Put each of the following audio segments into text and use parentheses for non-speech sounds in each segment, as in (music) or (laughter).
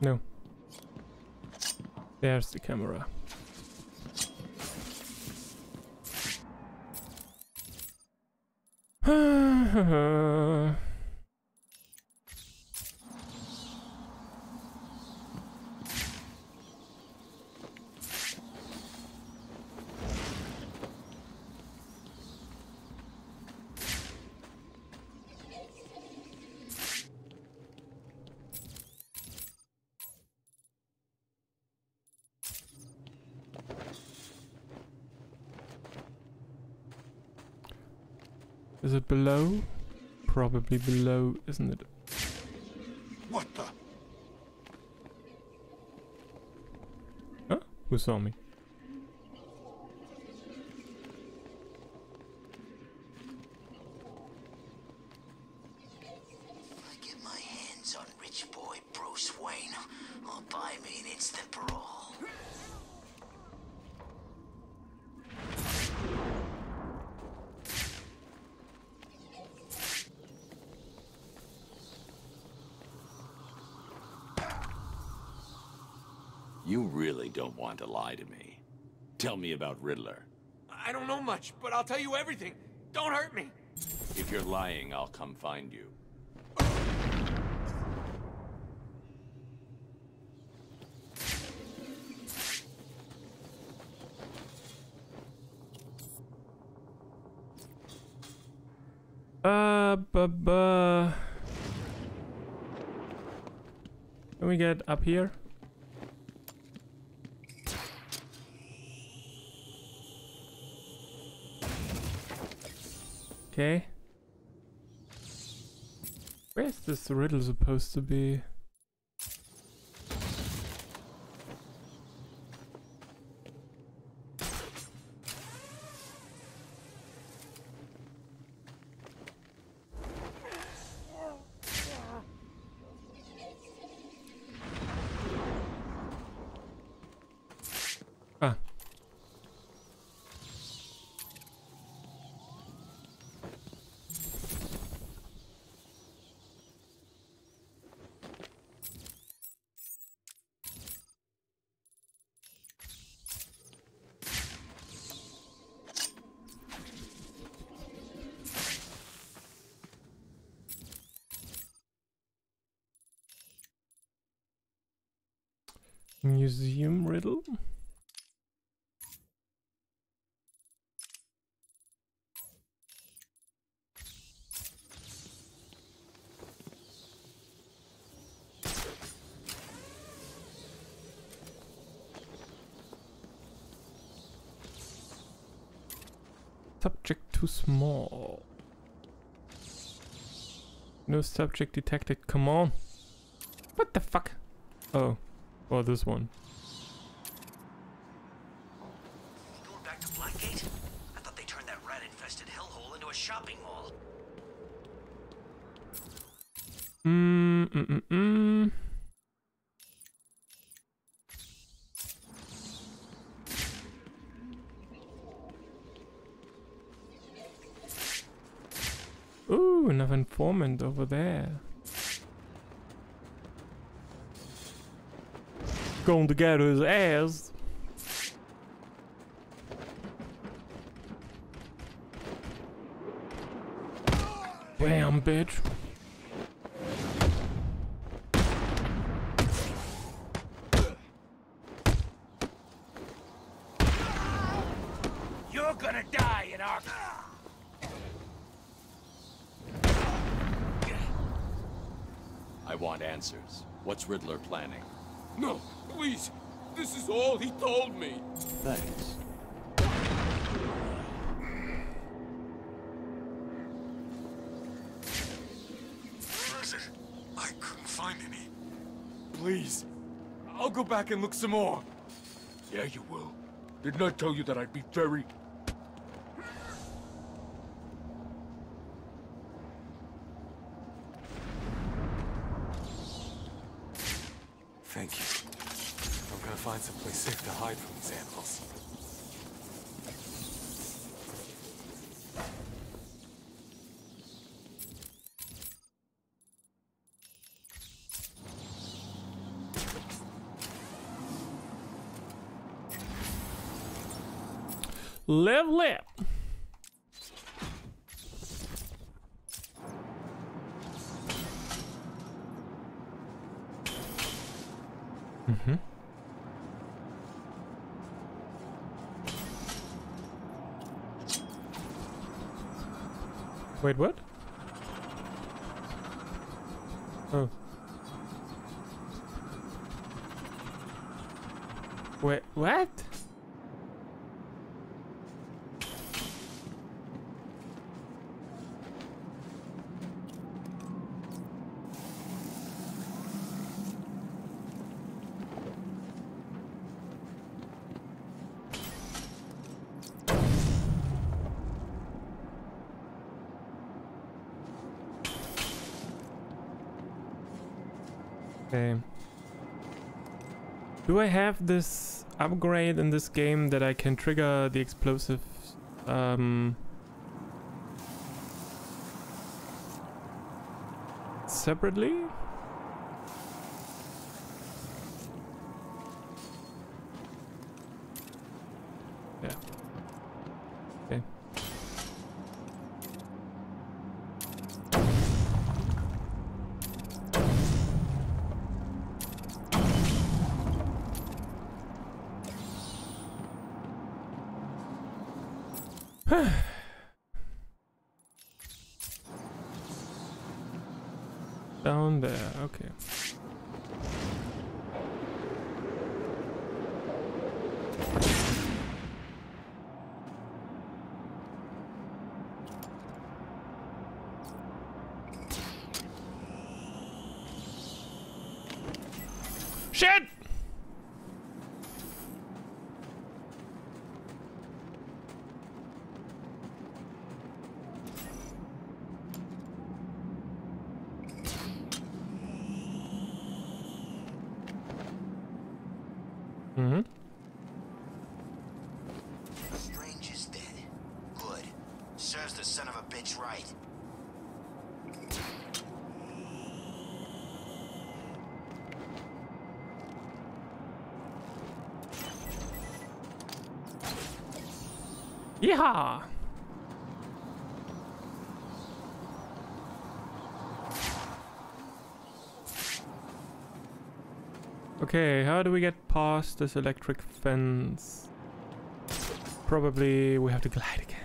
No. There's the camera. (sighs) (laughs) Is it below? Probably below, isn't it? What the? Huh? Who saw me? I get my hands on rich boy Bruce Wayne, I'll buy me an instant parole. You really don't want to lie to me. Tell me about Riddler. I don't know much, but I'll tell you everything. Don't hurt me. If you're lying, I'll come find you. Uh, bu bu. Can we get up here? Okay. Where's this riddle supposed to be? Museum riddle? Subject too small. No subject detected. Come on. What the fuck? Oh. Oh, this one. Going back to Blackgate? I thought they turned that rat-infested hellhole into a shopping mall. Mm, mm, mm, mm. Ooh, another informant over there. Going to get his ass. Bam, bitch. You're gonna die in our... I want answers. What's Riddler planning? No, please. This is all he told me. Thanks. Where is it? I couldn't find any. Please. I'll go back and look some more. Yeah, you will. Didn't I tell you that I'd be very... hide from these animals. Wait, what? Oh. Wait, what? Okay. Do I have this upgrade in this game that I can trigger the explosive um separately? Yeah. Okay. Down there, okay. Shit! Mm-hmm. Strange is dead. Good. Serves the son of a bitch right. Yeah. Okay, how do we get past this electric fence? Probably we have to glide again.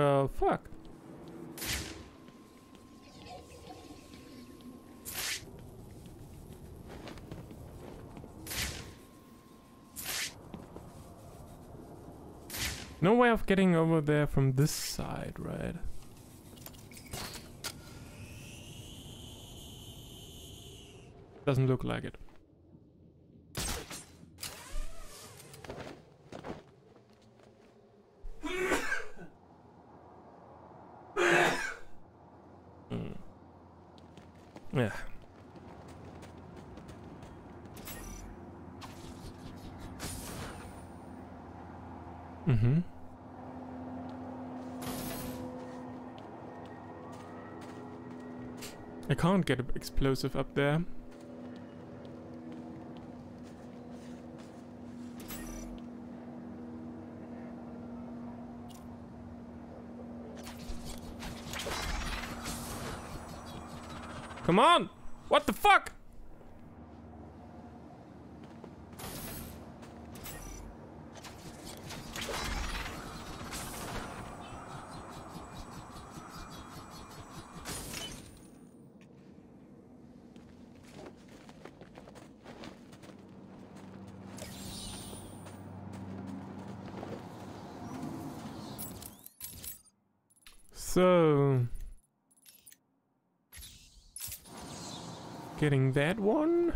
Well, fuck. No way of getting over there from this side, right? Doesn't look like it. Mm. Yeah. Mm-hmm. I can't get an explosive up there. Come on! What the fuck? So... Getting that one.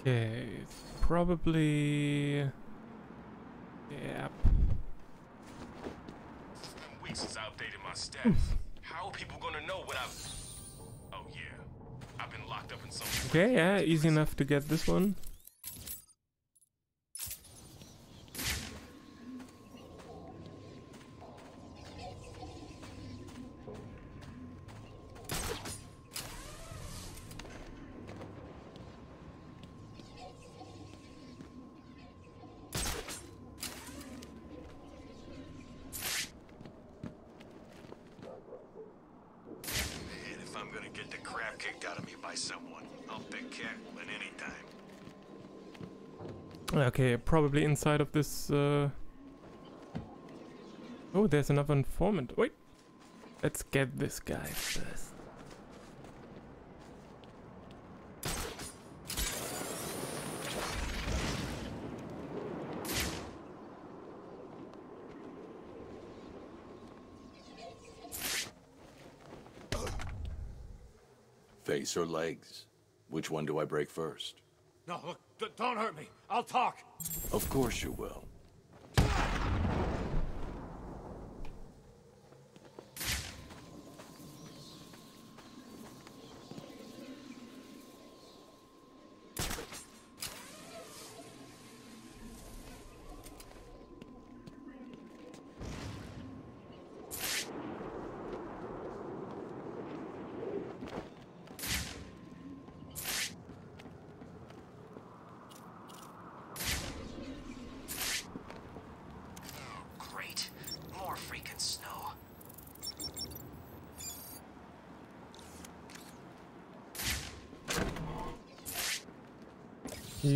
Okay, probably. Yep. It's been weeks since I updated my stats. Hmm. How are people gonna know what I've... Oh yeah, I've been locked up in some... Okay, yeah, easy enough to get this one. Man, if I'm gonna get the crap kicked out of me by someone, I'll pick Catelyn anytime. Okay, probably inside of this. Uh... Oh, there's another informant. Wait, let's get this guy first. Face or legs? Which one do I break first? No, look, don't hurt me. I'll talk. Of course you will.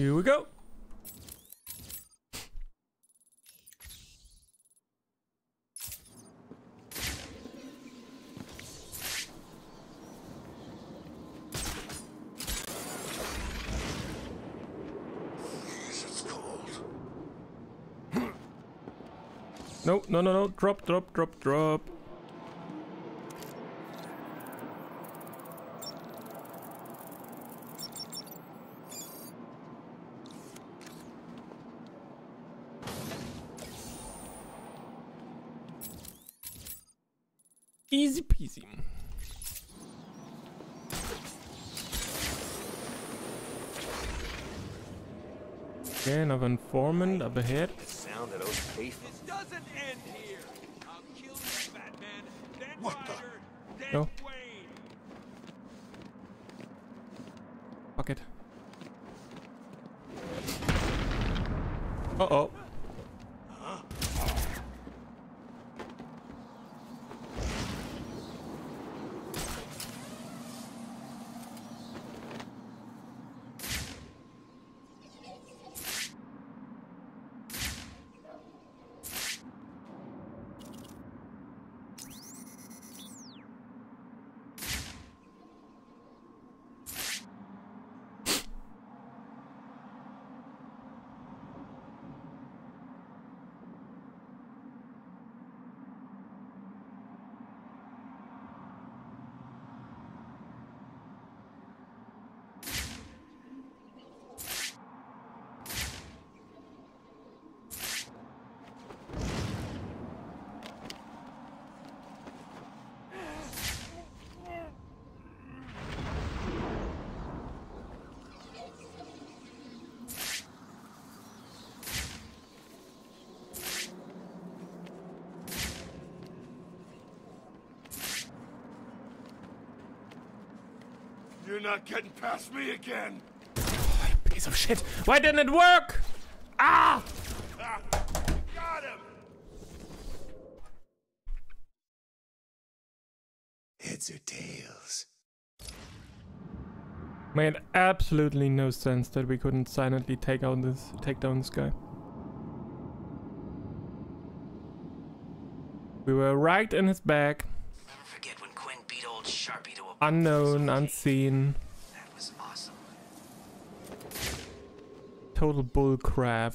Here we go. No, no, no, no. Drop, drop, drop, drop. Easy peasy. Okay, another informant up ahead. Sound of those payphones. This doesn't end here. I'll kill you, fat man. Then What the- Ryder, then Fuck it. Uh oh. You're not getting past me again. Piece of shit. Why didn't it work? Ah! Ah, got him. Heads or tails? Made absolutely no sense that we couldn't silently take out this take down this guy. We were right in his back, unknown, unseen, That was awesome. total bull crap.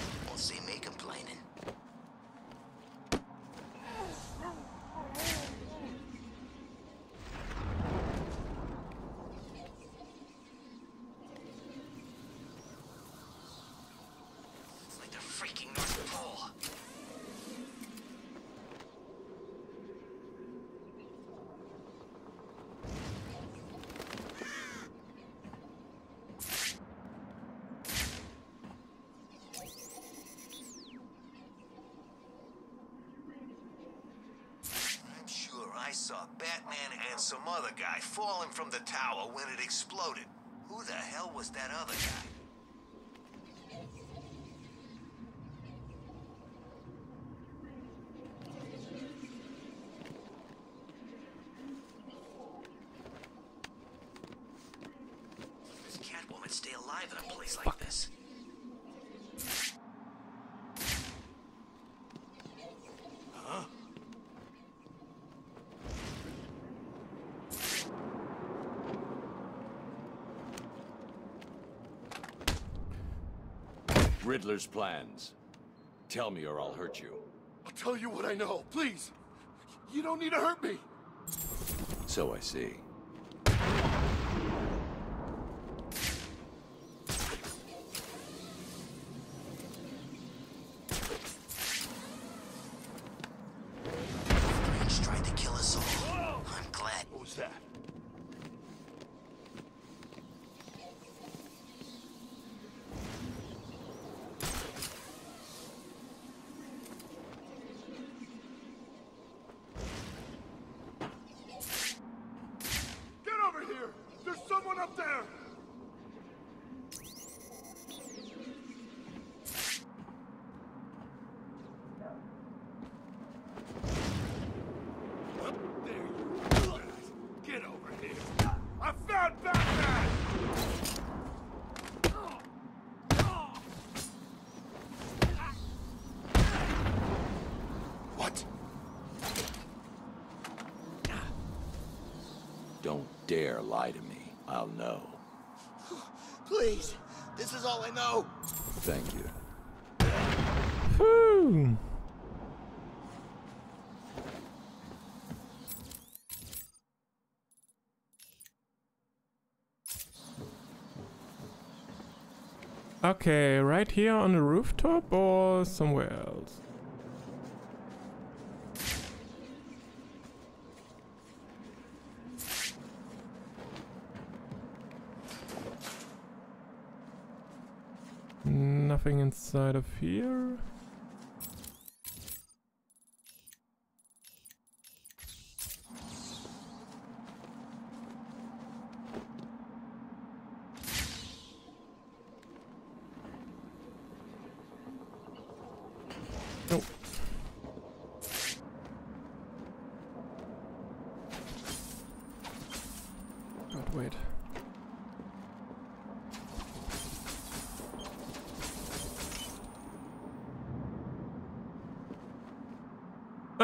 I saw Batman and some other guy falling from the tower when it exploded. Who the hell was that other guy? Does Catwoman stay alive in a place like this? Riddler's plans. Tell me or I'll hurt you. I'll tell you what I know, please. You don't need to hurt me. So I see. Strange tried to kill us all. I'm glad. What was that? Get over here! There's someone up there! There you are. Get over here. I found Batman! What? Don't dare lie to. I'll know. Please, this is all I know. Thank you. Whew. Okay, right here on the rooftop or somewhere else? Nothing inside of here. Nope. God, wait.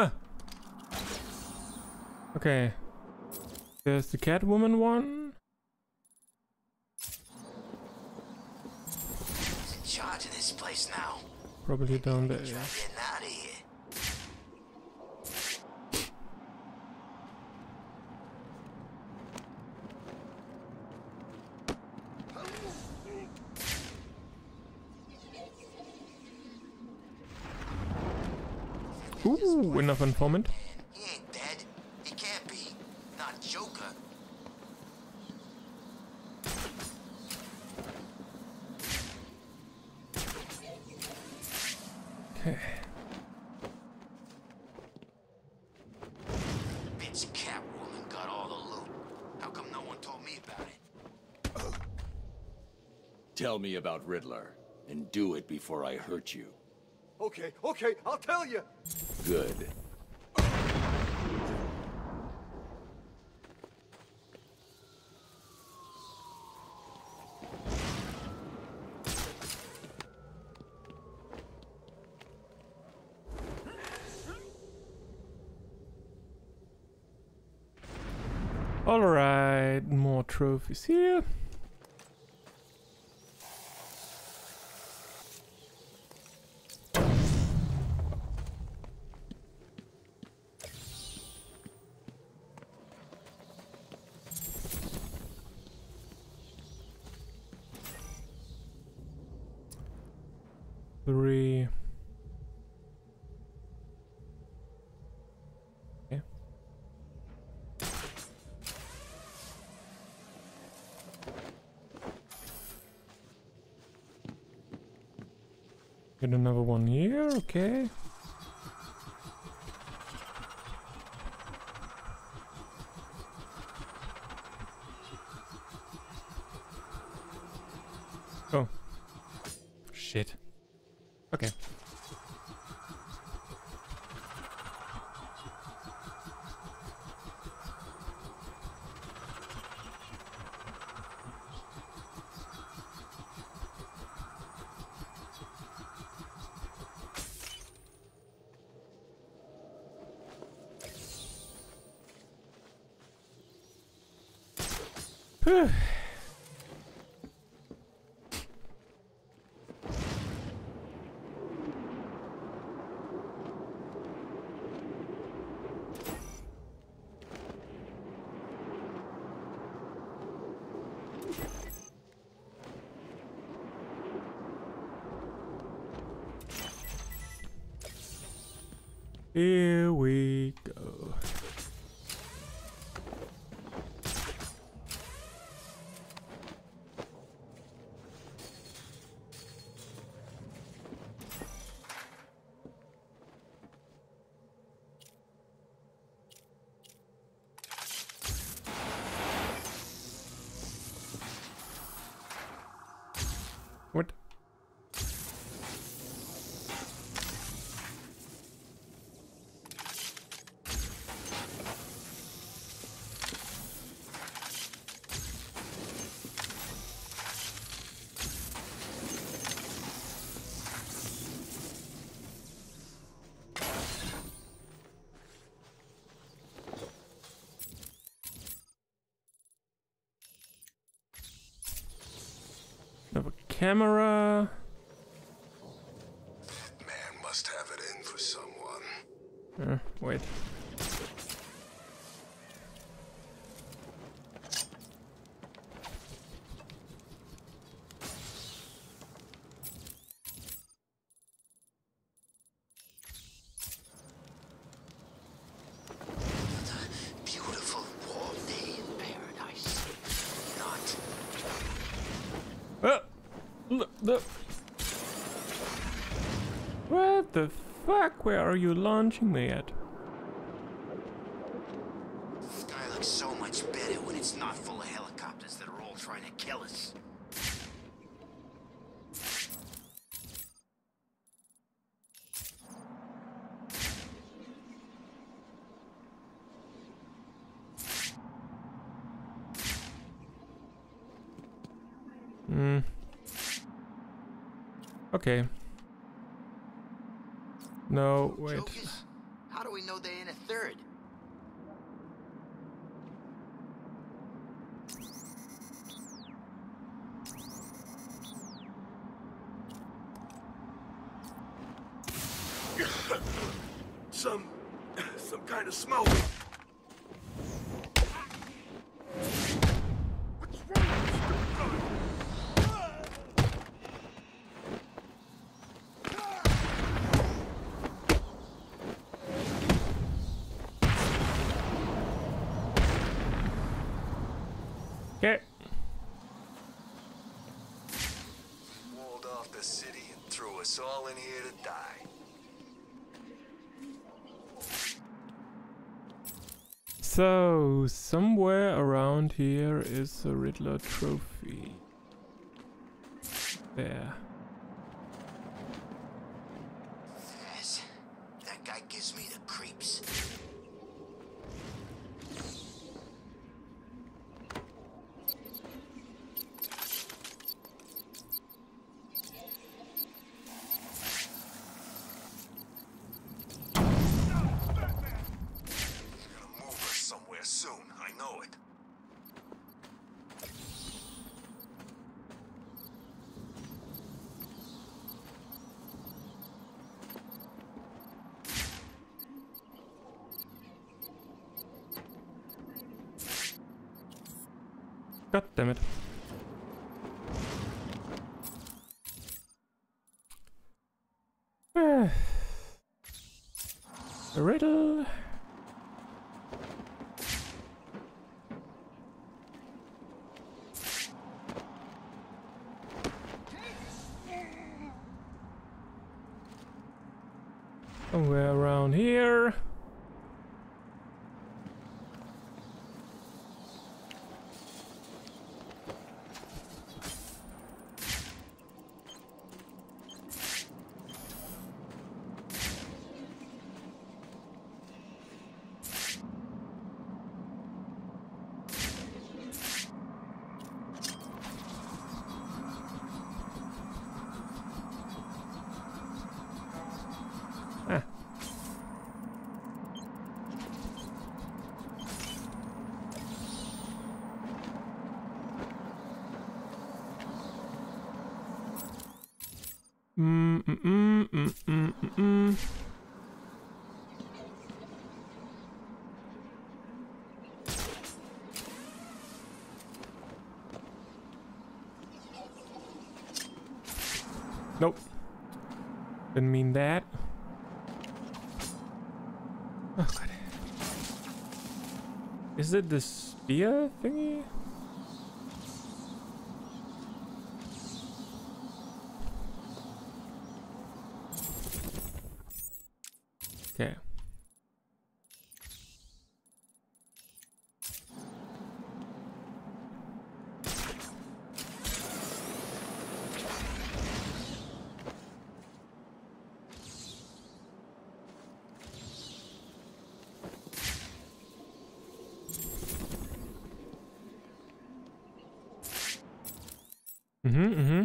Ah. Okay. There's the Catwoman one. Who's in charge of this place now? Probably down there. Yeah. out of here. Ooh, enough informant. He ain't dead. He can't be. Not Joker. Okay. Bitch Catwoman got all the loot. How come no one told me about it? Tell me about Riddler, and do it before I hurt you. Okay, okay, I'll tell you. Good. Alright, more trophies here. Three. Okay. Another one here, okay. Oh. Shit. Okay. Here we go. What? Another camera. Man must have it in for someone. Uh, wait. Beautiful warm day in paradise. Not Ah! Look, look. What the fuck? Where are you launching me at? Sky looks so much better when it's not full of helicopters that are all trying to kill us. Hmm. Okay. No, wait. Jokers? How do we know they're a third? Some... some kind of smoke. Okay. Walled off the city and threw us all in here to die. So, somewhere around here is a Riddler trophy. There. God damn it. Nope. Didn't mean that. Oh god. Is it the spear thingy? Okay. Mm-hmm, mm-hmm.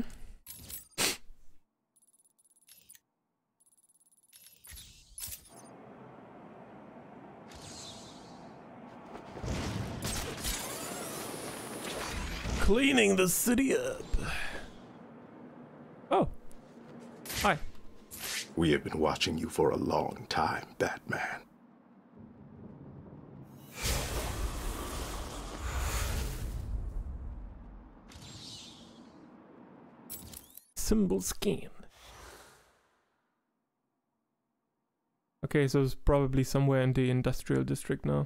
Cleaning the city up. Oh. Hi. We have been watching you for a long time, Batman. Symbol scan. Okay, so it's probably somewhere in the industrial district now.